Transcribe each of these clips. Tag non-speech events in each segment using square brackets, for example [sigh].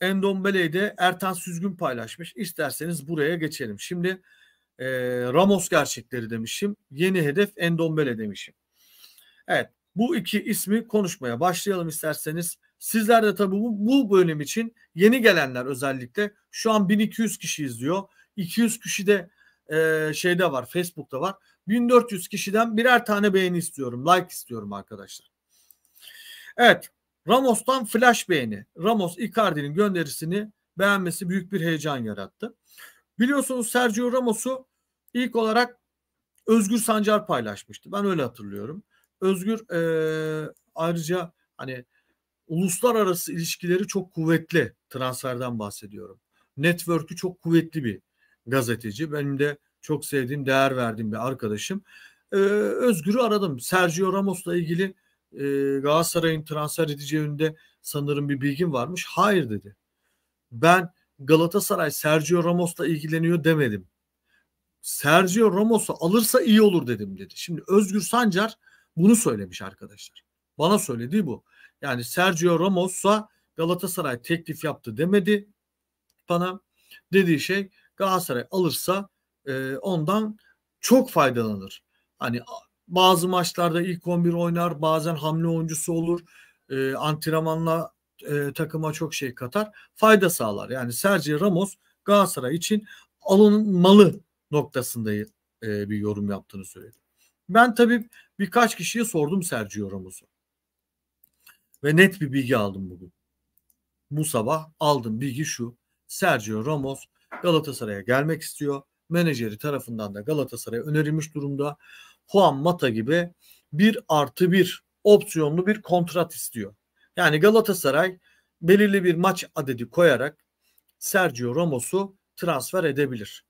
Endombele'yi de Ertan Süzgün paylaşmış. İsterseniz buraya geçelim. Şimdi e, Ramos gerçekleri demişim. Yeni hedef Endombele demişim. Evet bu iki ismi konuşmaya başlayalım isterseniz. Sizler de tabii bu, bu bölüm için yeni gelenler özellikle şu an 1200 kişi izliyor. 200 kişi de e, şeyde var Facebook'ta var. 1400 kişiden birer tane beğeni istiyorum. Like istiyorum arkadaşlar. Evet Ramos'tan flash beğeni. Ramos Icardi'nin gönderisini beğenmesi büyük bir heyecan yarattı. Biliyorsunuz Sergio Ramos'u ilk olarak Özgür Sancar paylaşmıştı. Ben öyle hatırlıyorum. Özgür e, ayrıca hani uluslararası ilişkileri çok kuvvetli transferden bahsediyorum. Network'ü çok kuvvetli bir gazeteci. Benim de çok sevdiğim, değer verdiğim bir arkadaşım. Ee, Özgür'ü aradım. Sergio Ramos'la ilgili e, Galatasaray'ın transfer edeceğinde sanırım bir bilgim varmış. Hayır dedi. Ben Galatasaray Sergio Ramos'la ilgileniyor demedim. Sergio Ramos'u alırsa iyi olur dedim dedi. Şimdi Özgür Sancar bunu söylemiş arkadaşlar. Bana söylediği bu. Yani Sergio Ramos'a Galatasaray teklif yaptı demedi. Bana dediği şey Galatasaray alırsa e, ondan çok faydalanır. Hani bazı maçlarda ilk 11 oynar, bazen hamle oyuncusu olur. E, antrenmanla e, takıma çok şey katar, fayda sağlar. Yani Sergio Ramos Galatasaray için alınmalı noktasında e, bir yorum yaptığını söyledi. Ben tabii birkaç kişiye sordum Sergio Ramos'u. Ve net bir bilgi aldım bugün. Bu sabah aldım bilgi şu. Sergio Ramos Galatasaray'a gelmek istiyor. Menajeri tarafından da Galatasaray'a önerilmiş durumda. Juan Mata gibi bir artı bir opsiyonlu bir kontrat istiyor. Yani Galatasaray belirli bir maç adedi koyarak Sergio Ramos'u transfer edebilir.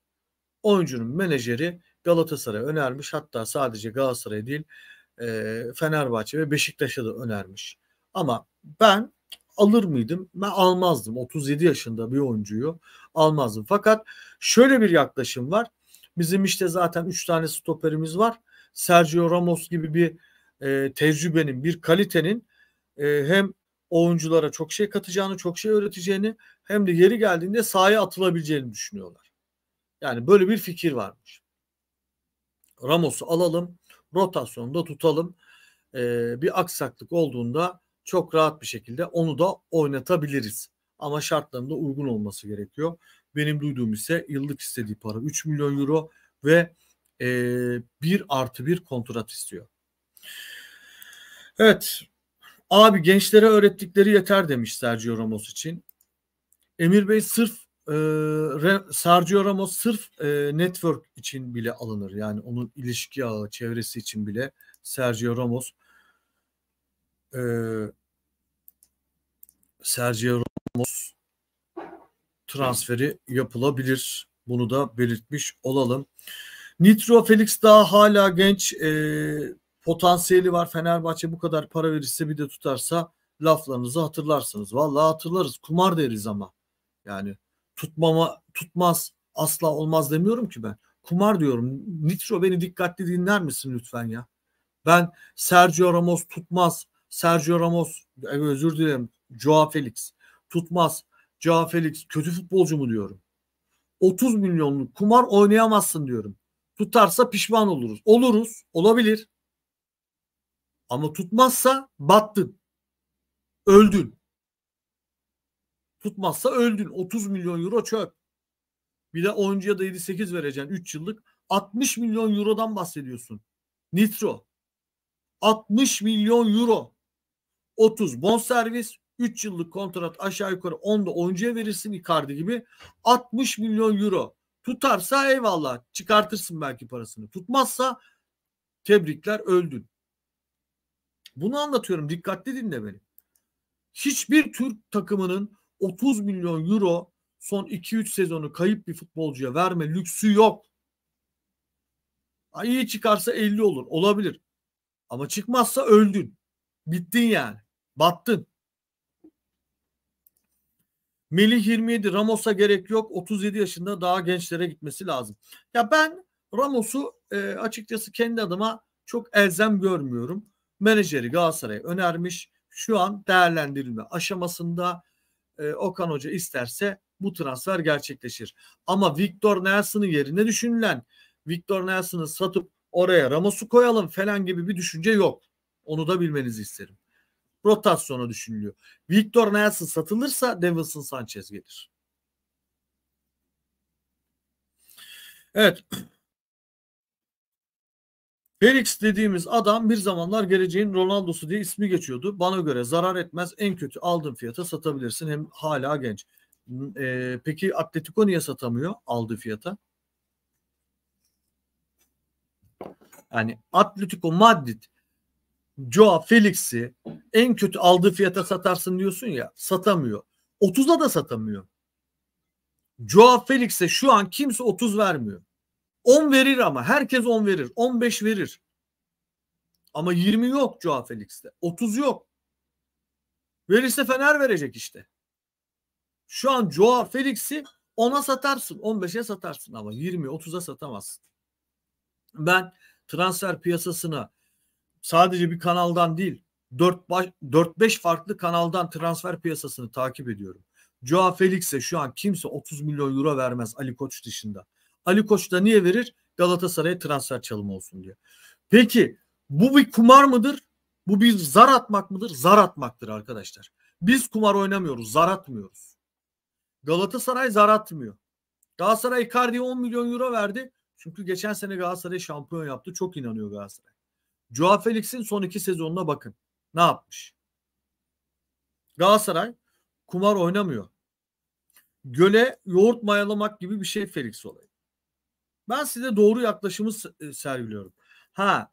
Oyuncunun menajeri Galatasaray önermiş. Hatta sadece Galatasaray değil Fenerbahçe ve Beşiktaş'a da önermiş. Ama ben alır mıydım? Ben almazdım. 37 yaşında bir oyuncuyu almazdım. Fakat şöyle bir yaklaşım var. Bizim işte zaten 3 tane stoperimiz var. Sergio Ramos gibi bir e, tecrübenin, bir kalitenin e, hem oyunculara çok şey katacağını, çok şey öğreteceğini hem de yeri geldiğinde sahaya atılabileceğini düşünüyorlar. Yani böyle bir fikir varmış. Ramos'u alalım, rotasyonda tutalım. Ee, bir aksaklık olduğunda çok rahat bir şekilde onu da oynatabiliriz. Ama şartlarında uygun olması gerekiyor. Benim duyduğum ise yıllık istediği para 3 milyon euro ve e, bir artı bir kontrat istiyor. Evet. Abi gençlere öğrettikleri yeter demiş Sergio Ramos için. Emir Bey sırf e, Sergio Ramos sırf e, network için bile alınır. Yani onun ilişki ağı, çevresi için bile Sergio Ramos e, Sergio Ramos transferi yapılabilir. Bunu da belirtmiş olalım. Nitro Felix daha hala genç e, potansiyeli var. Fenerbahçe bu kadar para verirse bir de tutarsa laflarınızı hatırlarsınız. Vallahi hatırlarız. Kumar deriz ama. Yani tutmama tutmaz asla olmaz demiyorum ki ben. Kumar diyorum. Nitro beni dikkatli dinler misin lütfen ya? Ben Sergio Ramos tutmaz. Sergio Ramos özür dilerim. Joao Felix tutmaz. Joao Felix kötü futbolcu mu diyorum. 30 milyonluk kumar oynayamazsın diyorum. Tutarsa pişman oluruz. Oluruz. Olabilir. Ama tutmazsa battın. Öldün. Tutmazsa öldün. 30 milyon euro çöp. Bir de oyuncuya da 7-8 vereceksin 3 yıllık. 60 milyon eurodan bahsediyorsun. Nitro. 60 milyon euro. 30 bon servis, 3 yıllık kontrat aşağı yukarı 10 da oyuncuya verirsin Icardi gibi 60 milyon euro. Tutarsa eyvallah çıkartırsın belki parasını. Tutmazsa tebrikler öldün. Bunu anlatıyorum dikkatli dinle beni. Hiçbir Türk takımının 30 milyon euro son 2-3 sezonu kayıp bir futbolcuya verme lüksü yok. İyi çıkarsa 50 olur. Olabilir. Ama çıkmazsa öldün. Bittin yani. Battın. Melih 27 Ramos'a gerek yok. 37 yaşında daha gençlere gitmesi lazım. Ya ben Ramos'u e, açıkçası kendi adıma çok elzem görmüyorum. Menajeri Galatasaray önermiş. Şu an değerlendirilme aşamasında e, Okan Hoca isterse bu transfer gerçekleşir. Ama Victor Nelson'ın yerine düşünülen Victor Nelson'ı satıp oraya Ramos'u koyalım falan gibi bir düşünce yok. Onu da bilmenizi isterim. Rotasyona düşünülüyor. Victor Nelson satılırsa Davinson Sanchez gelir. Evet. [clears throat] Felix dediğimiz adam bir zamanlar geleceğin Ronaldo'su diye ismi geçiyordu. Bana göre zarar etmez. En kötü aldığın fiyata satabilirsin. Hem hala genç. Ee, peki Atletico niye satamıyor aldığı fiyata? Yani Atletico Madrid Joao Felix'i en kötü aldığı fiyata satarsın diyorsun ya satamıyor. 30'a da satamıyor. Joao Felix'e şu an kimse 30 vermiyor. 10 verir ama herkes 10 verir. 15 verir. Ama 20 yok Joao Felix'te. 30 yok. Verirse Fener verecek işte. Şu an Joao Felix'i 10'a satarsın. 15'e satarsın ama 20 30'a satamazsın. Ben transfer piyasasına sadece bir kanaldan değil 4-5 farklı kanaldan transfer piyasasını takip ediyorum. Joao Felix'e şu an kimse 30 milyon euro vermez Ali Koç dışında. Ali Koç da niye verir? Galatasaray'a transfer çalımı olsun diye. Peki bu bir kumar mıdır? Bu bir zar atmak mıdır? Zar atmaktır arkadaşlar. Biz kumar oynamıyoruz, zar atmıyoruz. Galatasaray zar atmıyor. Galatasaray Icardi'ye 10 milyon euro verdi. Çünkü geçen sene Galatasaray şampiyon yaptı. Çok inanıyor Galatasaray. Joao Felix'in son iki sezonuna bakın. Ne yapmış? Galatasaray kumar oynamıyor. Göle yoğurt mayalamak gibi bir şey Felix olayı. Ben size doğru yaklaşımı e, sergiliyorum. Ha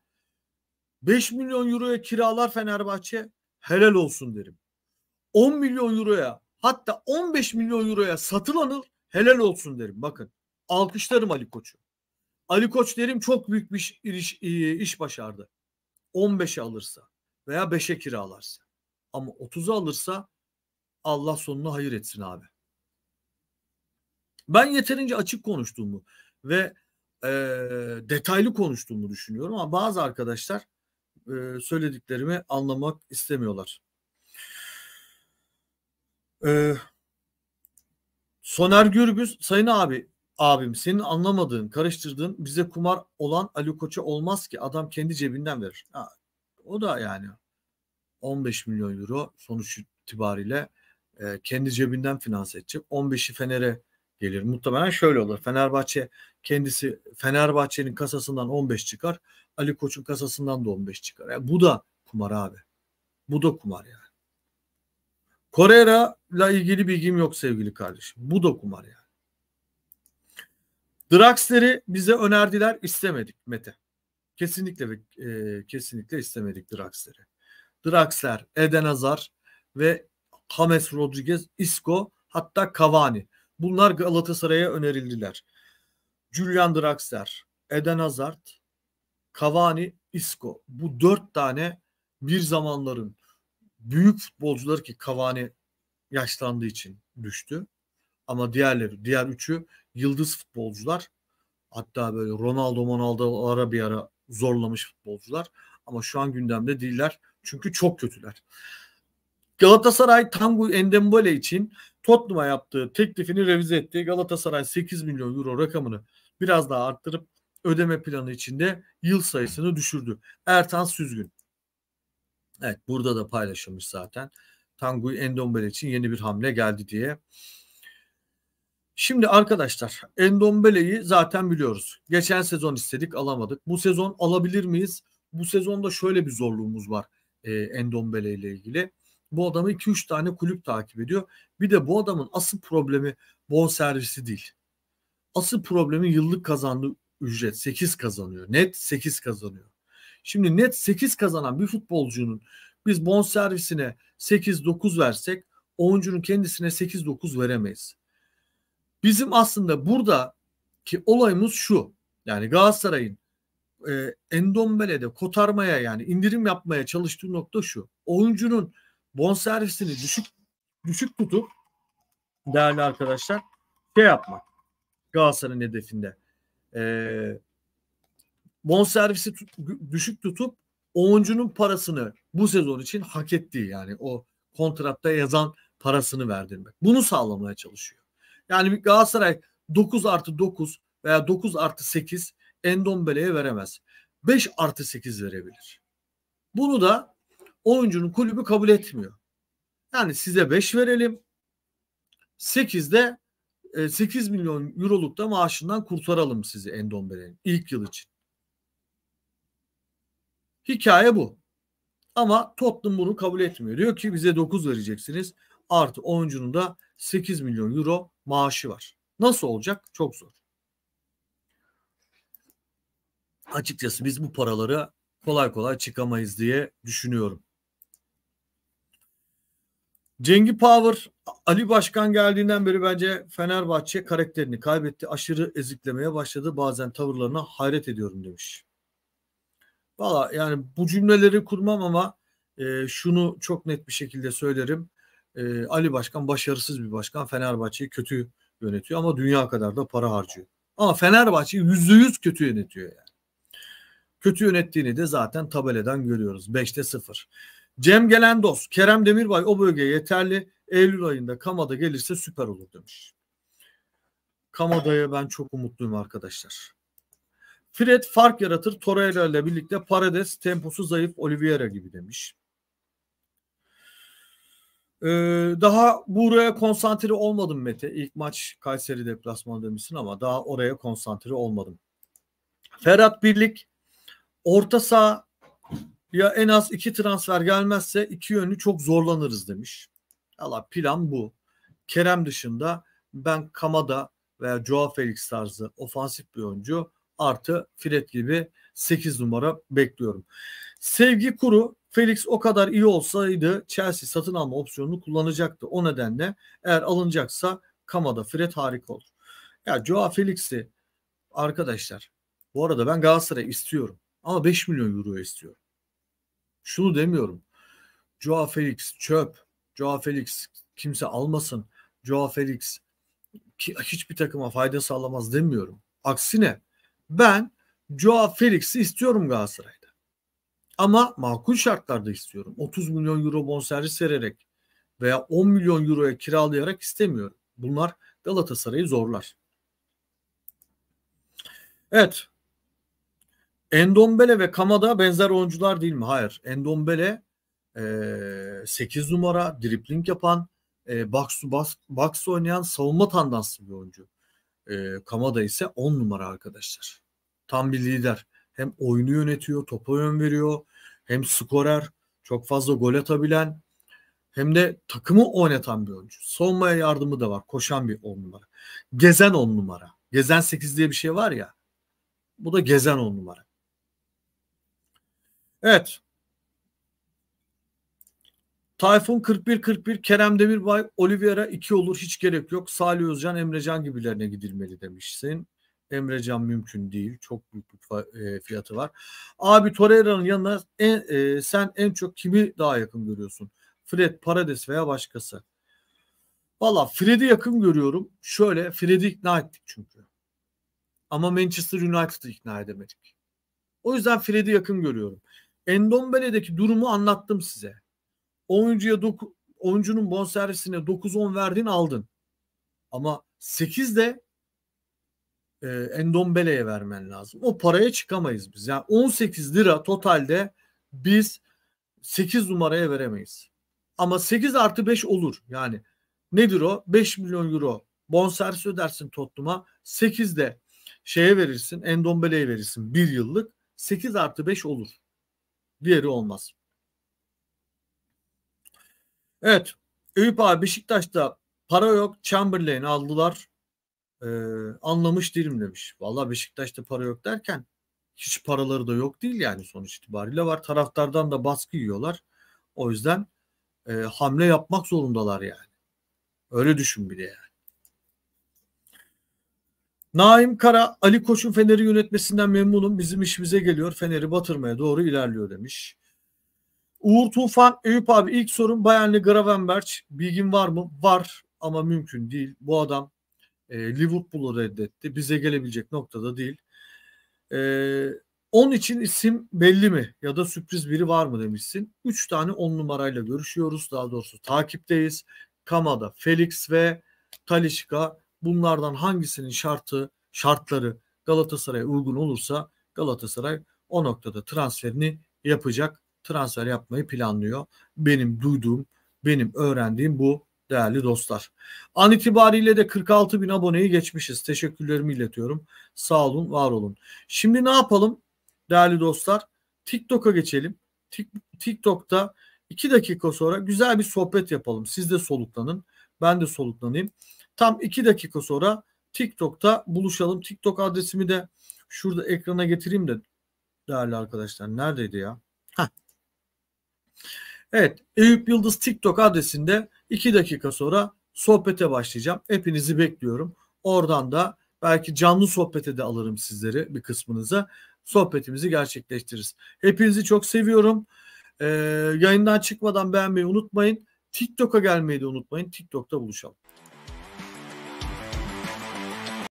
5 milyon euroya kiralar Fenerbahçe helal olsun derim. 10 milyon euroya hatta 15 milyon euroya satın alır helal olsun derim. Bakın alkışlarım Ali Koç'u. Ali Koç derim çok büyük bir iş, iş başardı. 15'e alırsa veya 5'e kiralarsa. Ama 30'a alırsa Allah sonuna hayır etsin abi. Ben yeterince açık konuştuğumu ve e, detaylı konuştuğumu düşünüyorum ama bazı arkadaşlar e, söylediklerimi anlamak istemiyorlar. E, Soner Gürbüz, Sayın abi abim senin anlamadığın, karıştırdığın bize kumar olan Ali Koç'a olmaz ki adam kendi cebinden verir. Ha, o da yani 15 milyon euro sonuç itibariyle e, kendi cebinden finanse edecek. 15'i Fener'e gelir. Muhtemelen şöyle olur. Fenerbahçe kendisi Fenerbahçe'nin kasasından 15 çıkar. Ali Koç'un kasasından da 15 çıkar. Yani bu da kumar abi. Bu da kumar yani. Correa ile ilgili bilgim yok sevgili kardeşim. Bu da kumar yani. Draxler'i bize önerdiler istemedik Mete. Kesinlikle e, kesinlikle istemedik Draxler'i. Draxler, Eden Hazar ve James Rodriguez, Isco hatta Cavani. Bunlar Galatasaray'a önerildiler. Julian Draxler, Eden Hazard, Cavani, Isco. Bu dört tane bir zamanların büyük futbolcuları ki Cavani yaşlandığı için düştü. Ama diğerleri, diğer üçü yıldız futbolcular. Hatta böyle Ronaldo Ronaldo'lara bir ara zorlamış futbolcular. Ama şu an gündemde değiller. Çünkü çok kötüler. Galatasaray Tanguy Endembele için Tottenham'a yaptığı teklifini revize etti. Galatasaray 8 milyon euro rakamını biraz daha arttırıp ödeme planı içinde yıl sayısını düşürdü. Ertan Süzgün. Evet burada da paylaşılmış zaten. Tanguy Endombele için yeni bir hamle geldi diye. Şimdi arkadaşlar Endombele'yi zaten biliyoruz. Geçen sezon istedik alamadık. Bu sezon alabilir miyiz? Bu sezonda şöyle bir zorluğumuz var e, Endombele ile ilgili. Bu adamı 2-3 tane kulüp takip ediyor. Bir de bu adamın asıl problemi bon servisi değil. Asıl problemi yıllık kazandığı ücret 8 kazanıyor. Net 8 kazanıyor. Şimdi net 8 kazanan bir futbolcunun biz bon servisine 8-9 versek oyuncunun kendisine 8-9 veremeyiz. Bizim aslında buradaki olayımız şu. Yani Galatasaray'ın e, Endombele'de kotarmaya yani indirim yapmaya çalıştığı nokta şu. Oyuncunun bonservisini düşük düşük tutup değerli arkadaşlar şey yapmak Galatasaray'ın hedefinde. E, bonservisi tut, düşük tutup oyuncunun parasını bu sezon için hak ettiği yani o kontratta yazan parasını verdirmek. Bunu sağlamaya çalışıyor. Yani bir Galatasaray 9 artı 9 veya 9 artı 8 Endombele'ye veremez. 5 artı 8 verebilir. Bunu da oyuncunun kulübü kabul etmiyor. Yani size 5 verelim. 8'de 8 e, milyon euroluk da maaşından kurtaralım sizi Endombele'nin ilk yıl için. Hikaye bu. Ama Tottenham bunu kabul etmiyor. Diyor ki bize 9 vereceksiniz. Artı oyuncunun da 8 milyon euro maaşı var. Nasıl olacak? Çok zor. Açıkçası biz bu paraları kolay kolay çıkamayız diye düşünüyorum. Cengi Power Ali Başkan geldiğinden beri bence Fenerbahçe karakterini kaybetti. Aşırı eziklemeye başladı. Bazen tavırlarına hayret ediyorum demiş. Valla yani bu cümleleri kurmam ama e, şunu çok net bir şekilde söylerim. E, Ali Başkan başarısız bir başkan. Fenerbahçe'yi kötü yönetiyor ama dünya kadar da para harcıyor. Ama Fenerbahçe'yi yüzde yüz kötü yönetiyor yani. Kötü yönettiğini de zaten tabeladan görüyoruz. 5'te 0. Cem gelen dost. Kerem Demirbay o bölgeye yeterli. Eylül ayında Kamada gelirse süper olur demiş. Kamada'ya ben çok umutluyum arkadaşlar. Fred fark yaratır. Torreira ile birlikte Paredes temposu zayıf Oliveira gibi demiş. Ee, daha buraya konsantre olmadım Mete. İlk maç Kayseri deplasmanı demişsin ama daha oraya konsantre olmadım. Ferhat Birlik orta saha ya en az iki transfer gelmezse iki yönlü çok zorlanırız demiş. Allah plan bu. Kerem dışında ben Kamada veya Joao Felix tarzı ofansif bir oyuncu artı Fred gibi 8 numara bekliyorum. Sevgi Kuru Felix o kadar iyi olsaydı Chelsea satın alma opsiyonunu kullanacaktı. O nedenle eğer alınacaksa Kamada Fred harika olur. Ya Joao Felix'i arkadaşlar bu arada ben Galatasaray istiyorum ama 5 milyon euro istiyorum. Şunu demiyorum. Joao Felix çöp. Joao Felix kimse almasın. Joao Felix hiçbir takıma fayda sağlamaz demiyorum. Aksine ben Joao Felix'i istiyorum Galatasaray'da. Ama makul şartlarda istiyorum. 30 milyon euro bonservis vererek veya 10 milyon euroya kiralayarak istemiyorum. Bunlar Galatasaray'ı zorlar. Evet. Endombele ve Kamada benzer oyuncular değil mi? Hayır. Endombele e, 8 numara dripling yapan e, box, box, box oynayan savunma tandanslı bir oyuncu. E, Kamada ise 10 numara arkadaşlar. Tam bir lider. Hem oyunu yönetiyor, topa yön veriyor, hem skorer, çok fazla gol atabilen, hem de takımı oynatan bir oyuncu. Savunmaya yardımı da var. Koşan bir 10 numara. Gezen 10 numara. Gezen 8 diye bir şey var ya. Bu da gezen 10 numara. Evet. Tayfun 41-41, Kerem Demirbay, Oliveira 2 olur hiç gerek yok. Salih Özcan, Emrecan gibilerine gidilmeli demişsin. Emrecan mümkün değil. Çok büyük bir e, fiyatı var. Abi Torreira'nın yanına en, e, sen en çok kimi daha yakın görüyorsun? Fred, Parades veya başkası. Valla Fred'i yakın görüyorum. Şöyle Fred'i ikna ettik çünkü. Ama Manchester United'ı ikna edemedik. O yüzden Fred'i yakın görüyorum. Endombele'deki durumu anlattım size. Oyuncuya doku, oyuncunun bonservisine 9-10 verdin aldın. Ama 8 de e, Endombele'ye vermen lazım. O paraya çıkamayız biz. Yani 18 lira totalde biz 8 numaraya veremeyiz. Ama 8 artı 5 olur. Yani nedir o? 5 milyon euro bonservis ödersin Tottenham'a. 8 de şeye verirsin. Endombele'ye verirsin. 1 yıllık. 8 artı 5 olur. Diğeri olmaz. Evet. Eyüp abi Beşiktaş'ta para yok. Chamberlain aldılar. Ee, anlamış değilim demiş. Valla Beşiktaş'ta para yok derken hiç paraları da yok değil yani sonuç itibariyle var. Taraftardan da baskı yiyorlar. O yüzden e, hamle yapmak zorundalar yani. Öyle düşün bir de yani. Naim Kara, Ali Koç'un Fener'i yönetmesinden memnunum. Bizim işimize geliyor. Fener'i batırmaya doğru ilerliyor demiş. Uğur Tufan, Eyüp abi ilk sorun Bayernli Gravenberch. Bilgin var mı? Var ama mümkün değil. Bu adam e, Liverpool'u reddetti. Bize gelebilecek noktada değil. E, onun için isim belli mi? Ya da sürpriz biri var mı demişsin. Üç tane on numarayla görüşüyoruz. Daha doğrusu takipteyiz. Kamada, Felix ve Talişka bunlardan hangisinin şartı şartları Galatasaray'a uygun olursa Galatasaray o noktada transferini yapacak. Transfer yapmayı planlıyor. Benim duyduğum, benim öğrendiğim bu değerli dostlar. An itibariyle de 46 bin aboneyi geçmişiz. Teşekkürlerimi iletiyorum. Sağ olun, var olun. Şimdi ne yapalım değerli dostlar? TikTok'a geçelim. TikTok'ta 2 dakika sonra güzel bir sohbet yapalım. Siz de soluklanın. Ben de soluklanayım. Tam 2 dakika sonra TikTok'ta buluşalım. TikTok adresimi de şurada ekrana getireyim de değerli arkadaşlar. Neredeydi ya? Heh. Evet. Eyüp Yıldız TikTok adresinde 2 dakika sonra sohbete başlayacağım. Hepinizi bekliyorum. Oradan da belki canlı sohbete de alırım sizleri bir kısmınıza. Sohbetimizi gerçekleştiririz. Hepinizi çok seviyorum. Ee, yayından çıkmadan beğenmeyi unutmayın. TikTok'a gelmeyi de unutmayın. TikTok'ta buluşalım.